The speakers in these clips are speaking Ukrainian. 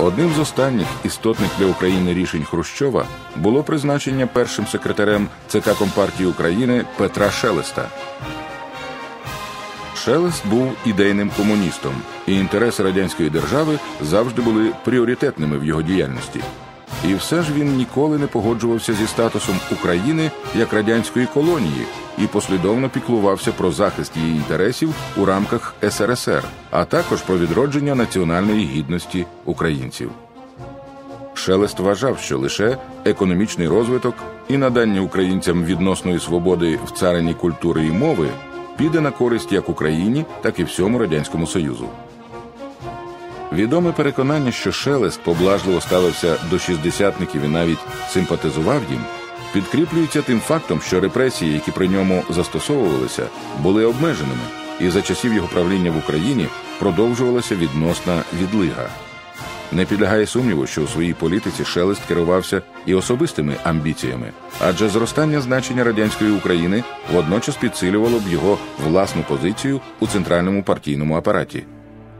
Одним з останніх істотних для України рішень Хрущова було призначення першим секретарем ЦК Компартії України Петра Шелеста. Шелест був ідейним комуністом, і інтереси радянської держави завжди були пріоритетними в його діяльності. І все ж він ніколи не погоджувався зі статусом України як радянської колонії і послідовно піклувався про захист її інтересів у рамках СРСР, а також про відродження національної гідності українців. Шелест вважав, що лише економічний розвиток і надання українцям відносної свободи в царині культури і мови піде на користь як Україні, так і всьому радянському союзу. Відоме переконання, що Шелест поблажливо ставився до шістдесятників і навіть симпатизував їм, підкріплюється тим фактом, що репресії, які при ньому застосовувалися, були обмеженими, і за часів його правління в Україні продовжувалася відносна відлига. Не підлягає сумніву, що у своїй політиці Шелест керувався і особистими амбіціями, адже зростання значення радянської України водночас підсилювало б його власну позицію у центральному партійному апараті.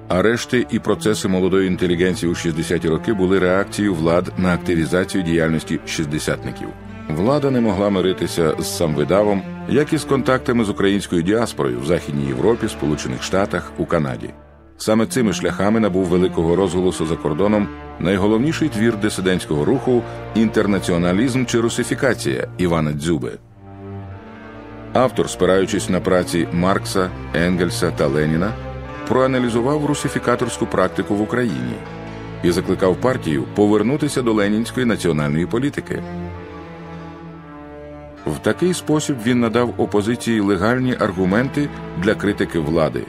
Арешти і процеси молодої інтелігенції у 60-ті роки були реакцією влад на активізацію діяльності шістдесятників. Влада не могла миритися з самвидавом, як і з контактами з українською діаспорою в Західній Європі, Сполучених Штатах, у Канаді. Саме цими шляхами набув великого розголосу за кордоном найголовніший твір дисидентського руху інтернаціоналізм чи русифікація Івана Дзюби. Автор, спираючись на праці Маркса, Енгельса та Леніна, проаналізував русифікаторську практику в Україні і закликав партію повернутися до ленінської національної політики. В такий спосіб він надав опозиції легальні аргументи для критики влади,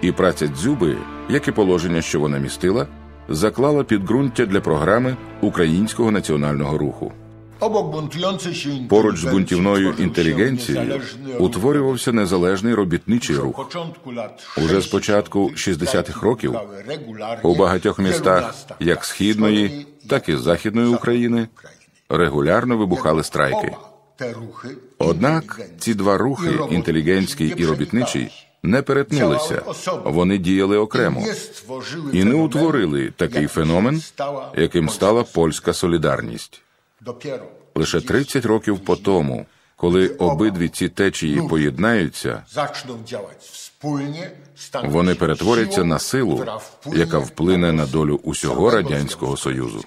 і праця дзюби, як і положення, що вона містила, заклала підґрунтя для програми українського національного руху. Поруч з бунтівною інтелігенцією утворювався незалежний робітничий рух. Уже з початку 60-х років у багатьох містах, як східної, так і західної України, регулярно вибухали страйки. Однак ці два рухи інтелігентський і робітничий не перетнулися, вони діяли окремо і не утворили такий феномен, яким стала польська солідарність. Лише 30 років по тому, коли обидві ці течії поєднаються, вони перетворяться на силу, яка вплине на долю усього радянського союзу.